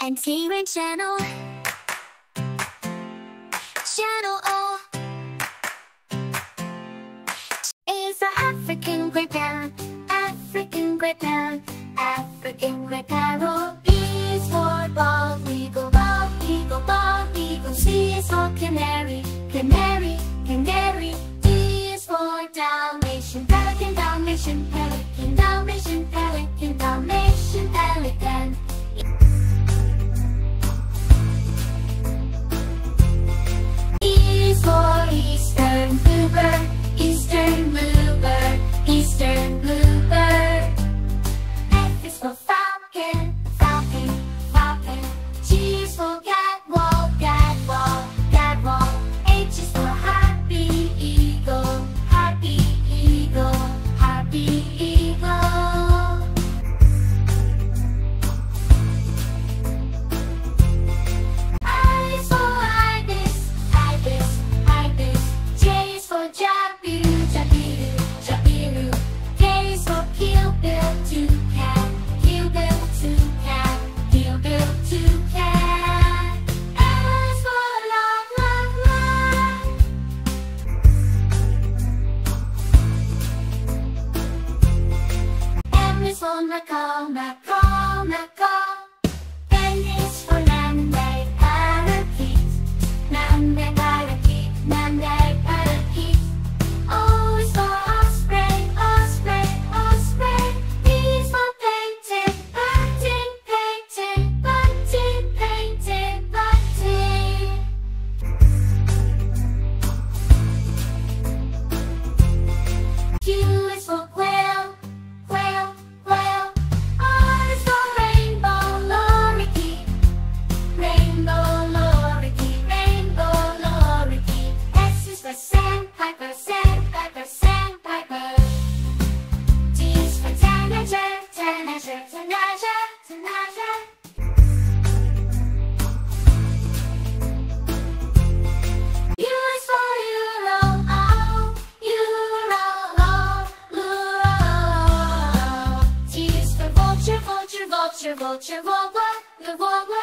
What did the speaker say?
MTRin Channel. Channel O is the African grey parrot, African grey parrot, African grey parrot. B is for bald eagle, bald eagle, bald eagle. C is for canary, canary, canary. D is for Dalmatian, pelican, Dalmatian, pelican, Dalmatian, pelican, Dalmatian, pelican. F macaw, macaw, sandpiper, sandpiper, sandpiper. T is for tanager, tanager, tanager, tanager. U is for Euro, oh, Euro, oh, Ural. T is for vulture, vulture, vulture, vulture, the warbler.